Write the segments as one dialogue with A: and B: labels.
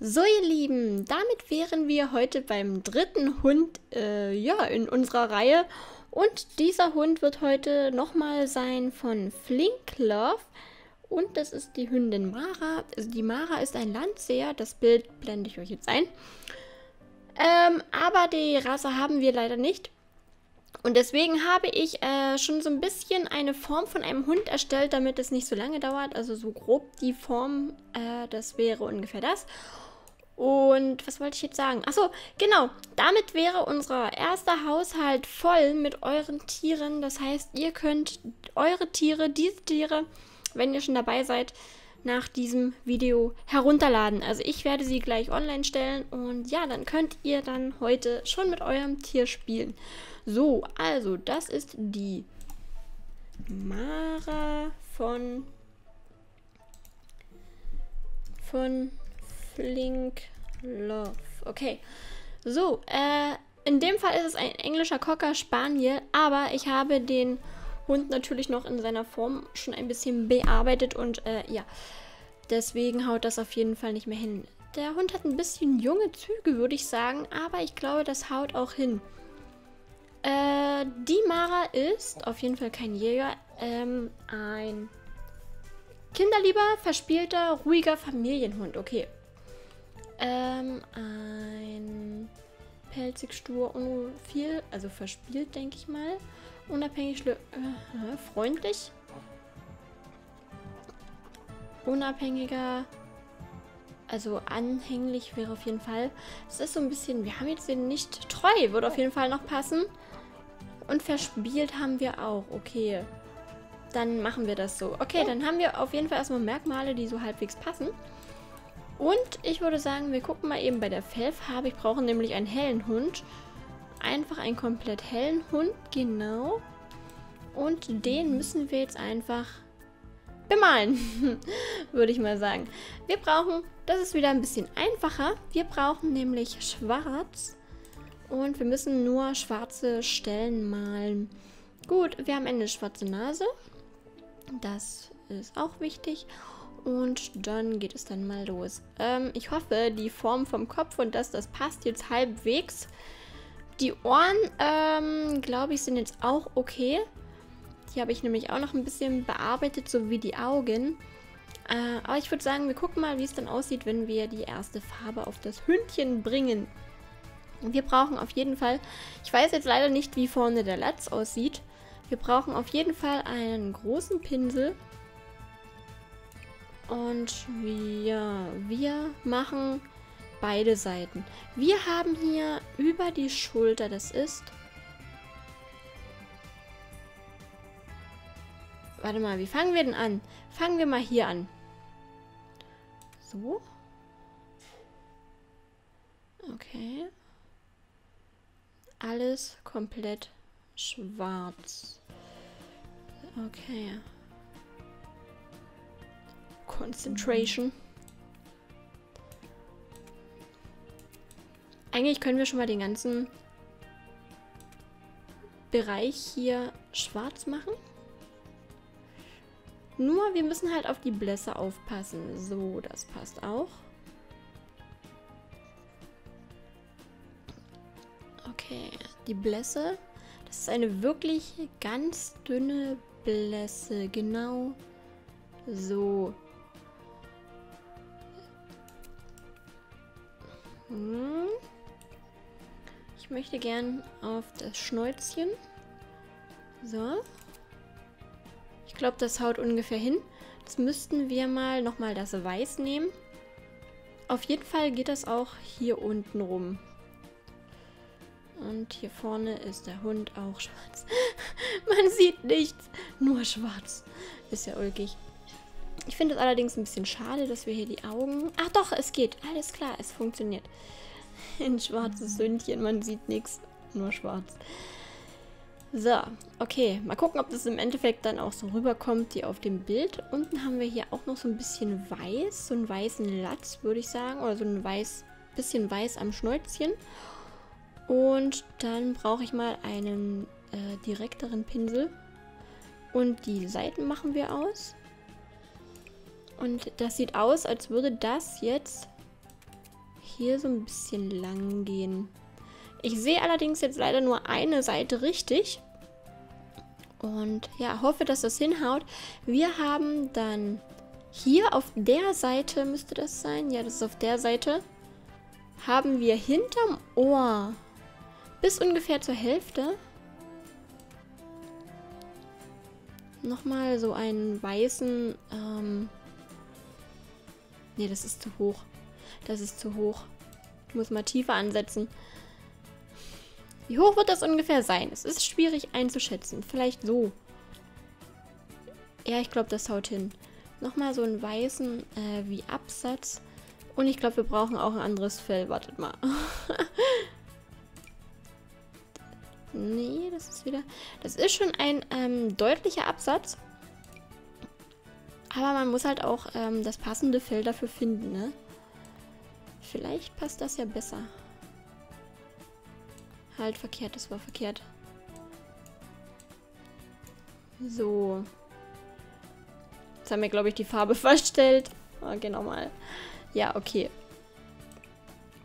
A: So ihr Lieben, damit wären wir heute beim dritten Hund äh, ja, in unserer Reihe. Und dieser Hund wird heute nochmal sein von Flinklove. Und das ist die Hündin Mara. Also die Mara ist ein Landseher. Das Bild blende ich euch jetzt ein. Ähm, aber die Rasse haben wir leider nicht. Und deswegen habe ich äh, schon so ein bisschen eine Form von einem Hund erstellt, damit es nicht so lange dauert. Also so grob die Form, äh, das wäre ungefähr das. Und was wollte ich jetzt sagen? Achso, genau. Damit wäre unser erster Haushalt voll mit euren Tieren. Das heißt, ihr könnt eure Tiere, diese Tiere, wenn ihr schon dabei seid, nach diesem Video herunterladen. Also ich werde sie gleich online stellen und ja, dann könnt ihr dann heute schon mit eurem Tier spielen. So, also das ist die Mara von von Flink Love. Okay. So, äh, in dem Fall ist es ein englischer Cocker Spaniel, aber ich habe den Hund natürlich noch in seiner Form schon ein bisschen bearbeitet und äh, ja, deswegen haut das auf jeden Fall nicht mehr hin. Der Hund hat ein bisschen junge Züge, würde ich sagen, aber ich glaube, das haut auch hin. Äh, die Mara ist auf jeden Fall kein Jäger, ähm, ein kinderlieber, verspielter, ruhiger Familienhund. Okay, ähm, ein pelzig stur viel, also verspielt, denke ich mal. Unabhängig, äh, freundlich. Unabhängiger, also anhänglich wäre auf jeden Fall. Es ist so ein bisschen, wir haben jetzt den nicht treu, würde auf jeden Fall noch passen. Und verspielt haben wir auch, okay. Dann machen wir das so. Okay, dann haben wir auf jeden Fall erstmal Merkmale, die so halbwegs passen. Und ich würde sagen, wir gucken mal eben bei der Fellfarbe. Ich brauche nämlich einen hellen Hund. Einfach einen komplett hellen Hund, genau. Und den müssen wir jetzt einfach bemalen, würde ich mal sagen. Wir brauchen, das ist wieder ein bisschen einfacher, wir brauchen nämlich schwarz. Und wir müssen nur schwarze Stellen malen. Gut, wir haben eine schwarze Nase. Das ist auch wichtig. Und dann geht es dann mal los. Ähm, ich hoffe, die Form vom Kopf und das, das passt jetzt halbwegs. Die Ohren, ähm, glaube ich, sind jetzt auch okay. Die habe ich nämlich auch noch ein bisschen bearbeitet, so wie die Augen. Äh, aber ich würde sagen, wir gucken mal, wie es dann aussieht, wenn wir die erste Farbe auf das Hündchen bringen. Wir brauchen auf jeden Fall, ich weiß jetzt leider nicht, wie vorne der Latz aussieht. Wir brauchen auf jeden Fall einen großen Pinsel und wir, wir machen beide Seiten. Wir haben hier über die Schulter, das ist... Warte mal, wie fangen wir denn an? Fangen wir mal hier an. So. Okay. Alles komplett schwarz. Okay. Concentration. Eigentlich können wir schon mal den ganzen Bereich hier schwarz machen. Nur, wir müssen halt auf die Blässe aufpassen. So, das passt auch. Okay, die Blässe. Das ist eine wirklich ganz dünne Blässe. Genau so. Hm. Ich möchte gern auf das Schnäuzchen. So. Ich glaube, das haut ungefähr hin. Jetzt müssten wir mal nochmal das Weiß nehmen. Auf jeden Fall geht das auch hier unten rum. Und hier vorne ist der Hund auch schwarz. Man sieht nichts, nur schwarz. Ist ja ulkig. Ich finde es allerdings ein bisschen schade, dass wir hier die Augen... Ach doch, es geht. Alles klar, es funktioniert. Ein schwarzes Sündchen, man sieht nichts. Nur schwarz. So, okay. Mal gucken, ob das im Endeffekt dann auch so rüberkommt hier auf dem Bild. Unten haben wir hier auch noch so ein bisschen weiß. So einen weißen Latz, würde ich sagen. Oder so ein weiß, bisschen weiß am Schnäuzchen. Und dann brauche ich mal einen äh, direkteren Pinsel. Und die Seiten machen wir aus. Und das sieht aus, als würde das jetzt hier so ein bisschen lang gehen. Ich sehe allerdings jetzt leider nur eine Seite richtig. Und ja, hoffe, dass das hinhaut. Wir haben dann hier auf der Seite, müsste das sein. Ja, das ist auf der Seite. Haben wir hinterm Ohr bis ungefähr zur Hälfte nochmal so einen weißen... Ähm ne, das ist zu hoch. Das ist zu hoch. Ich muss mal tiefer ansetzen. Wie hoch wird das ungefähr sein? Es ist schwierig einzuschätzen. Vielleicht so. Ja, ich glaube, das haut hin. Nochmal so einen weißen äh, wie Absatz. Und ich glaube, wir brauchen auch ein anderes Fell. Wartet mal. nee, das ist wieder... Das ist schon ein ähm, deutlicher Absatz. Aber man muss halt auch ähm, das passende Fell dafür finden, ne? Vielleicht passt das ja besser. Halt, verkehrt, das war verkehrt. So. Jetzt haben wir, glaube ich, die Farbe verstellt. Okay, nochmal. Ja, okay.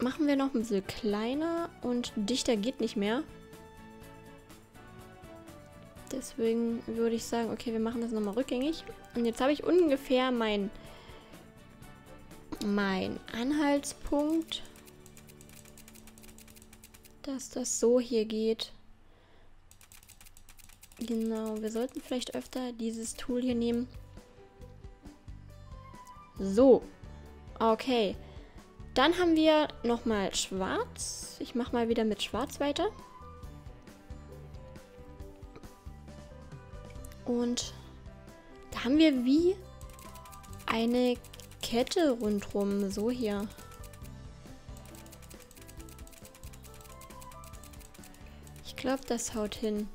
A: Machen wir noch ein bisschen kleiner und dichter geht nicht mehr. Deswegen würde ich sagen, okay, wir machen das nochmal rückgängig. Und jetzt habe ich ungefähr mein, mein Anhaltspunkt dass das so hier geht. Genau, wir sollten vielleicht öfter dieses Tool hier nehmen. So. Okay. Dann haben wir nochmal schwarz. Ich mache mal wieder mit schwarz weiter. Und da haben wir wie eine Kette rundrum. So hier. glaube, das haut hin.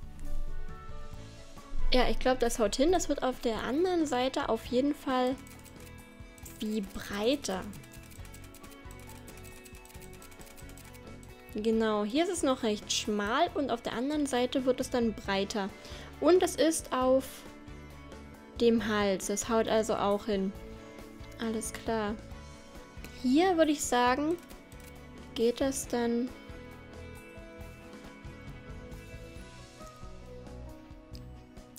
A: Ja, ich glaube, das haut hin. Das wird auf der anderen Seite auf jeden Fall wie breiter. Genau, hier ist es noch recht schmal und auf der anderen Seite wird es dann breiter. Und es ist auf dem Hals. Das haut also auch hin. Alles klar. Hier würde ich sagen, geht das dann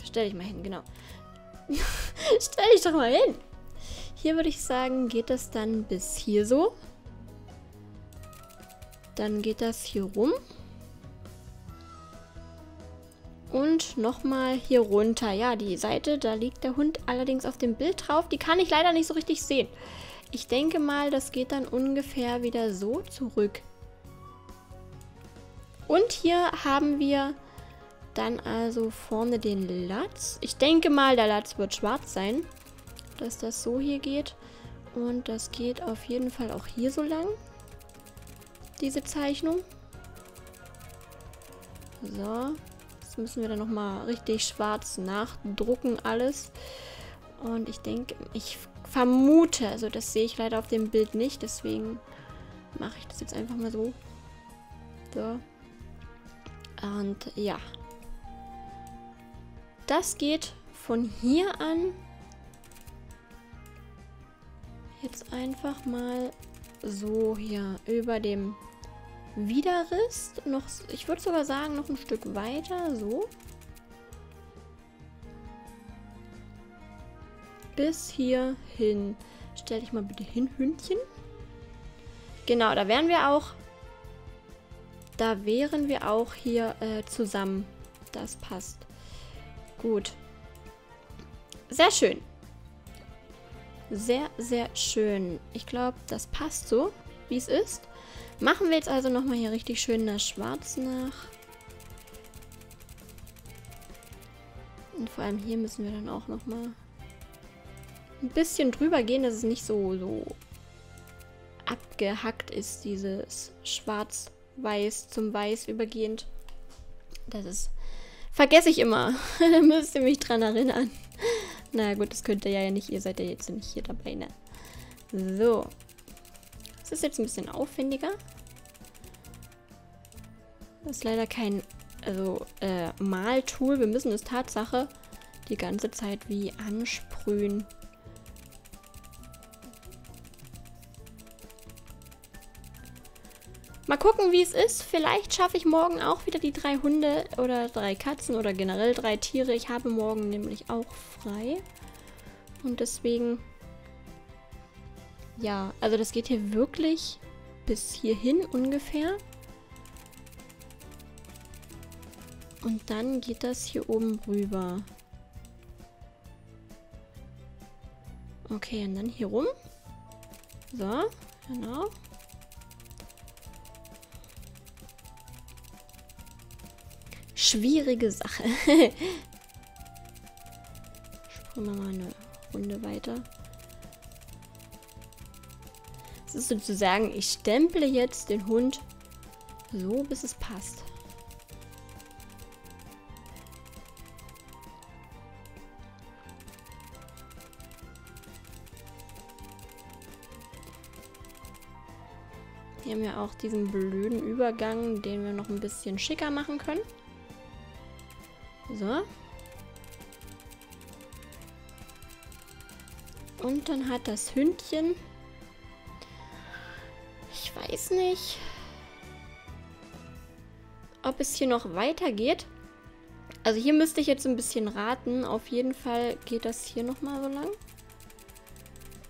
A: Stell dich mal hin, genau. Stell dich doch mal hin. Hier würde ich sagen, geht das dann bis hier so. Dann geht das hier rum. Und nochmal hier runter. Ja, die Seite, da liegt der Hund allerdings auf dem Bild drauf. Die kann ich leider nicht so richtig sehen. Ich denke mal, das geht dann ungefähr wieder so zurück. Und hier haben wir dann also vorne den Latz. Ich denke mal, der Latz wird schwarz sein. Dass das so hier geht. Und das geht auf jeden Fall auch hier so lang. Diese Zeichnung. So. Müssen wir dann nochmal richtig schwarz nachdrucken alles. Und ich denke, ich vermute, also das sehe ich leider auf dem Bild nicht, deswegen mache ich das jetzt einfach mal so. So. Und ja, das geht von hier an jetzt einfach mal so hier über dem Widerriss noch, ich würde sogar sagen, noch ein Stück weiter, so. Bis hier hin. Stell dich mal bitte hin, Hündchen. Genau, da wären wir auch, da wären wir auch hier äh, zusammen. Das passt. Gut. Sehr schön. Sehr, sehr schön. Ich glaube, das passt so, wie es ist. Machen wir jetzt also nochmal hier richtig schön das Schwarz nach. Und vor allem hier müssen wir dann auch nochmal ein bisschen drüber gehen, dass es nicht so, so abgehackt ist, dieses Schwarz-Weiß zum Weiß übergehend. Das ist Vergesse ich immer. da müsst ihr mich dran erinnern. Na gut, das könnt ihr ja nicht. Ihr seid ja jetzt nicht hier dabei, ne? So. Das ist jetzt ein bisschen aufwendiger. Das ist leider kein also, äh, Maltool. Wir müssen es Tatsache die ganze Zeit wie ansprühen. Mal gucken, wie es ist. Vielleicht schaffe ich morgen auch wieder die drei Hunde oder drei Katzen oder generell drei Tiere. Ich habe morgen nämlich auch frei. Und deswegen... Ja, also das geht hier wirklich bis hierhin ungefähr. Und dann geht das hier oben rüber. Okay, und dann hier rum. So, genau. Schwierige Sache. Springen wir mal eine Runde weiter. Es ist sozusagen, ich stemple jetzt den Hund so, bis es passt. Hier haben wir auch diesen blöden Übergang, den wir noch ein bisschen schicker machen können. So. Und dann hat das Hündchen... Weiß nicht, ob es hier noch weitergeht. Also hier müsste ich jetzt ein bisschen raten. Auf jeden Fall geht das hier nochmal so lang.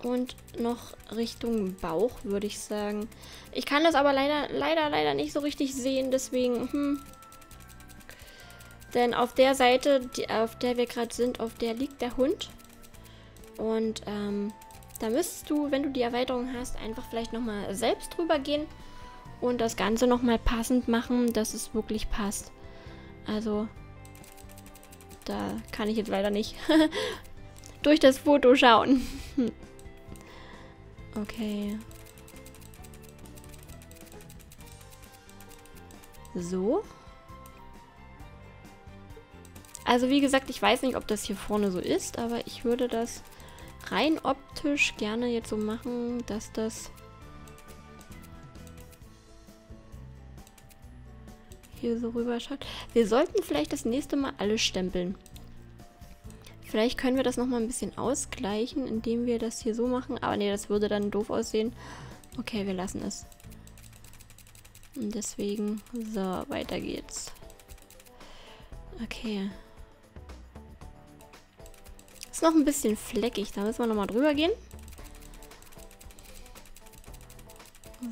A: Und noch Richtung Bauch, würde ich sagen. Ich kann das aber leider, leider, leider nicht so richtig sehen. Deswegen, hm. Denn auf der Seite, die, auf der wir gerade sind, auf der liegt der Hund. Und ähm, da müsstest du, wenn du die Erweiterung hast, einfach vielleicht nochmal selbst drüber gehen. Und das Ganze nochmal passend machen, dass es wirklich passt. Also, da kann ich jetzt leider nicht durch das Foto schauen. Okay. So. Also wie gesagt, ich weiß nicht, ob das hier vorne so ist, aber ich würde das rein optisch gerne jetzt so machen, dass das hier so rüber schaut. Wir sollten vielleicht das nächste Mal alles stempeln. Vielleicht können wir das nochmal ein bisschen ausgleichen, indem wir das hier so machen. Aber nee, das würde dann doof aussehen. Okay, wir lassen es. Und deswegen, so, weiter geht's. Okay. Ist noch ein bisschen fleckig, da müssen wir nochmal drüber gehen.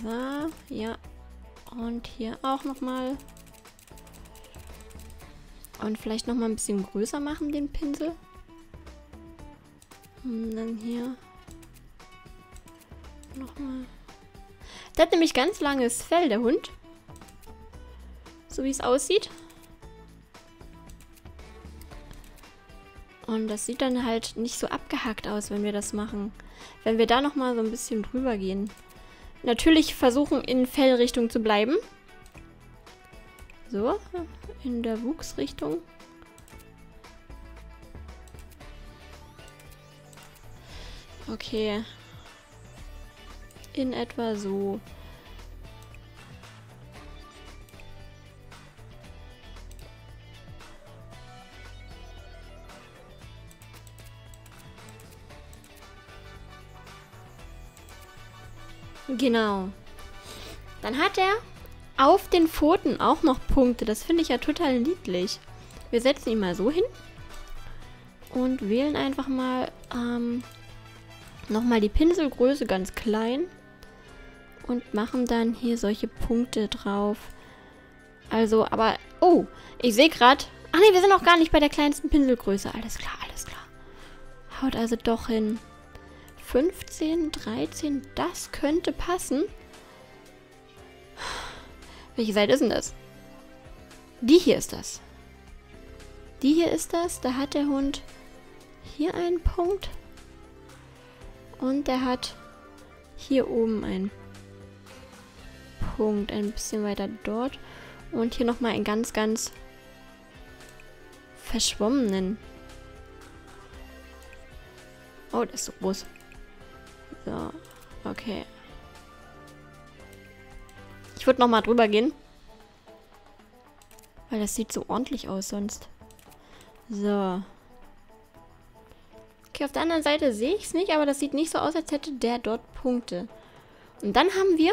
A: So, ja. Und hier auch nochmal. Und vielleicht nochmal ein bisschen größer machen, den Pinsel. Und dann hier. Nochmal. Der hat nämlich ganz langes Fell, der Hund. So wie es aussieht. Und das sieht dann halt nicht so abgehackt aus, wenn wir das machen. Wenn wir da nochmal so ein bisschen drüber gehen. Natürlich versuchen, in Fellrichtung zu bleiben. So, in der Wuchsrichtung. Okay. In etwa so. Genau. Dann hat er auf den Pfoten auch noch Punkte. Das finde ich ja total niedlich. Wir setzen ihn mal so hin. Und wählen einfach mal ähm, nochmal die Pinselgröße ganz klein und machen dann hier solche Punkte drauf. Also, aber, oh, ich sehe gerade, ach nee, wir sind noch gar nicht bei der kleinsten Pinselgröße. Alles klar, alles klar. Haut also doch hin. 15, 13, das könnte passen. Welche Seite ist denn das? Die hier ist das. Die hier ist das. Da hat der Hund hier einen Punkt. Und er hat hier oben einen Punkt, ein bisschen weiter dort. Und hier nochmal einen ganz, ganz verschwommenen. Oh, das ist so groß. So, okay. Ich würde nochmal drüber gehen. Weil das sieht so ordentlich aus sonst. So. Okay, auf der anderen Seite sehe ich es nicht, aber das sieht nicht so aus, als hätte der dort Punkte. Und dann haben wir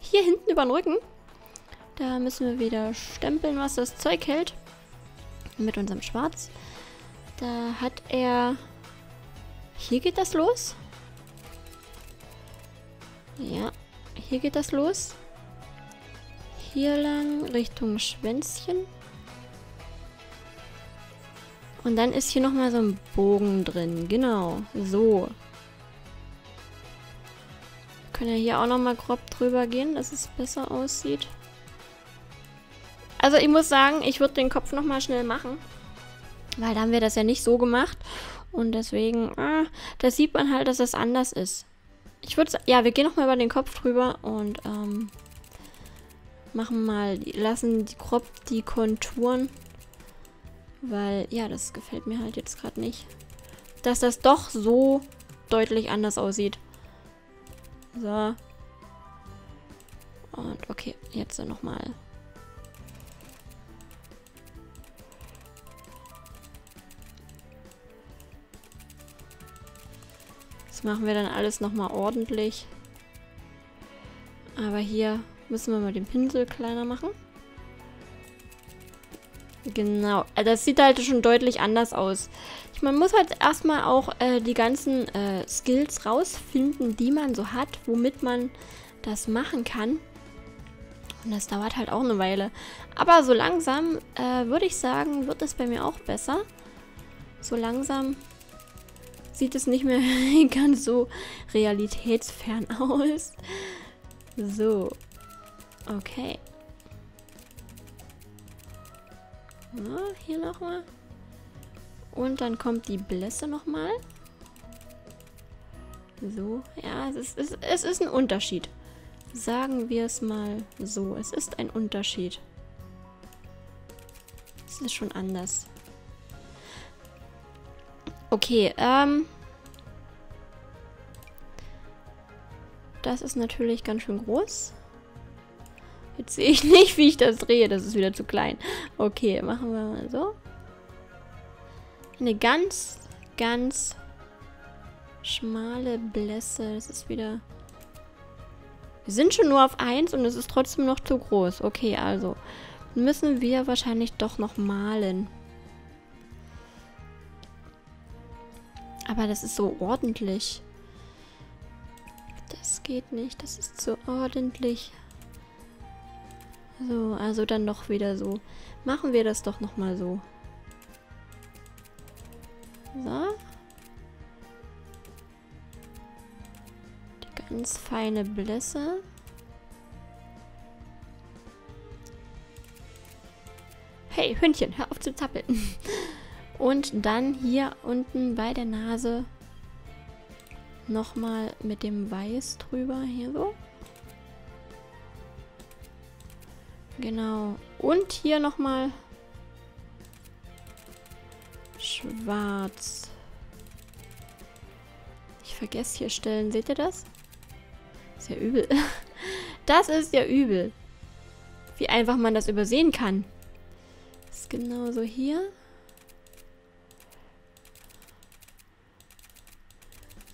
A: hier hinten über den Rücken. Da müssen wir wieder stempeln, was das Zeug hält. Mit unserem Schwarz. Da hat er... Hier geht das los. Ja, hier geht das los. Hier lang Richtung Schwänzchen. Und dann ist hier nochmal so ein Bogen drin. Genau, so. Können wir hier auch nochmal grob drüber gehen, dass es besser aussieht. Also ich muss sagen, ich würde den Kopf nochmal schnell machen. Weil da haben wir das ja nicht so gemacht. Und deswegen, ah, da sieht man halt, dass das anders ist. Ich würde ja, wir gehen nochmal über den Kopf drüber und ähm, machen mal, lassen die grob die Konturen. Weil, ja, das gefällt mir halt jetzt gerade nicht. Dass das doch so deutlich anders aussieht. So. Und okay, jetzt nochmal. Das machen wir dann alles nochmal ordentlich. Aber hier müssen wir mal den Pinsel kleiner machen. Genau. Also das sieht halt schon deutlich anders aus. Man muss halt erstmal auch äh, die ganzen äh, Skills rausfinden, die man so hat, womit man das machen kann. Und das dauert halt auch eine Weile. Aber so langsam äh, würde ich sagen, wird es bei mir auch besser. So langsam sieht es nicht mehr ganz so realitätsfern aus. So. Okay. Na, hier nochmal. Und dann kommt die Blässe nochmal. So, ja, es ist, es, es ist ein Unterschied. Sagen wir es mal so. Es ist ein Unterschied. Es ist schon anders. Okay, ähm... Das ist natürlich ganz schön groß. Jetzt sehe ich nicht, wie ich das drehe. Das ist wieder zu klein. Okay, machen wir mal so. Eine ganz, ganz schmale Blässe. Das ist wieder... Wir sind schon nur auf 1 und es ist trotzdem noch zu groß. Okay, also müssen wir wahrscheinlich doch noch malen. Aber das ist so ordentlich. Das geht nicht. Das ist so ordentlich. So, also dann doch wieder so. Machen wir das doch nochmal so. So. Die ganz feine Blässe. Hey, Hündchen, hör auf zu zappeln. Und dann hier unten bei der Nase nochmal mit dem Weiß drüber, hier so. Genau. Und hier nochmal schwarz. Ich vergesse hier Stellen. Seht ihr das? Ist ja übel. Das ist ja übel. Wie einfach man das übersehen kann. Das ist genauso hier.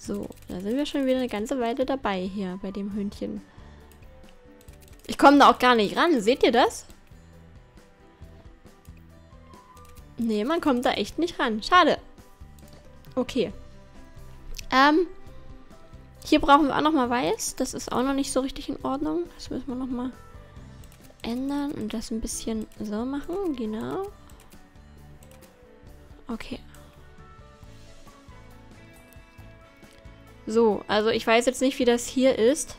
A: So, da sind wir schon wieder eine ganze Weile dabei hier bei dem Hündchen. Ich komme da auch gar nicht ran. Seht ihr das? Nee, man kommt da echt nicht ran. Schade. Okay. Ähm, hier brauchen wir auch nochmal weiß. Das ist auch noch nicht so richtig in Ordnung. Das müssen wir nochmal ändern und das ein bisschen so machen. Genau. Okay. So, also ich weiß jetzt nicht, wie das hier ist.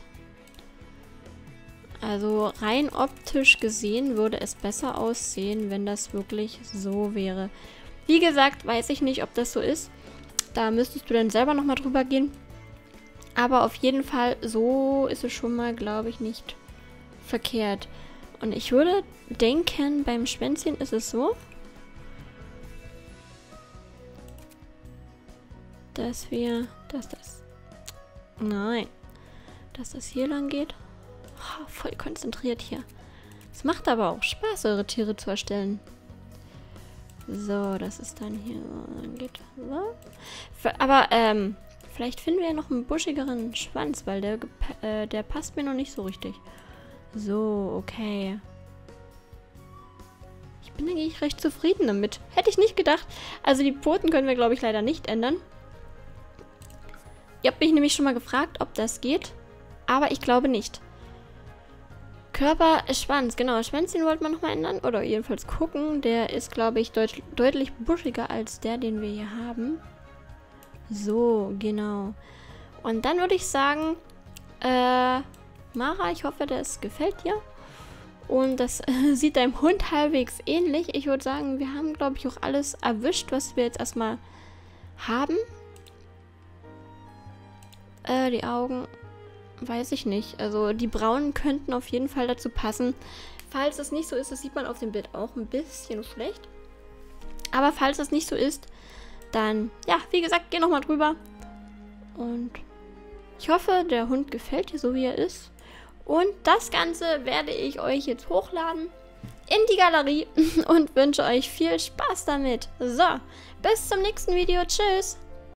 A: Also rein optisch gesehen würde es besser aussehen, wenn das wirklich so wäre. Wie gesagt, weiß ich nicht, ob das so ist. Da müsstest du dann selber nochmal drüber gehen. Aber auf jeden Fall, so ist es schon mal, glaube ich, nicht verkehrt. Und ich würde denken, beim Schwänzchen ist es so, dass wir, dass das, nein, dass das hier lang geht. Oh, voll konzentriert hier. Es macht aber auch Spaß, eure Tiere zu erstellen. So, das ist dann hier. Geht so. Aber, ähm, vielleicht finden wir ja noch einen buschigeren Schwanz, weil der, äh, der passt mir noch nicht so richtig. So, okay. Ich bin eigentlich recht zufrieden damit. Hätte ich nicht gedacht. Also die Pfoten können wir, glaube ich, leider nicht ändern. Ihr habt mich nämlich schon mal gefragt, ob das geht. Aber ich glaube nicht. Körper, Schwanz, genau. Schwänzchen wollte man nochmal ändern. Oder jedenfalls gucken. Der ist, glaube ich, deut deutlich buschiger als der, den wir hier haben. So, genau. Und dann würde ich sagen, äh, Mara, ich hoffe, das gefällt dir. Und das sieht deinem Hund halbwegs ähnlich. Ich würde sagen, wir haben, glaube ich, auch alles erwischt, was wir jetzt erstmal haben. Äh, die Augen, weiß ich nicht. Also die braunen könnten auf jeden Fall dazu passen. Falls das nicht so ist, das sieht man auf dem Bild auch ein bisschen schlecht. Aber falls das nicht so ist, dann, ja, wie gesagt, geh nochmal drüber. Und ich hoffe, der Hund gefällt dir so, wie er ist. Und das Ganze werde ich euch jetzt hochladen in die Galerie und wünsche euch viel Spaß damit. So, bis zum nächsten Video. Tschüss.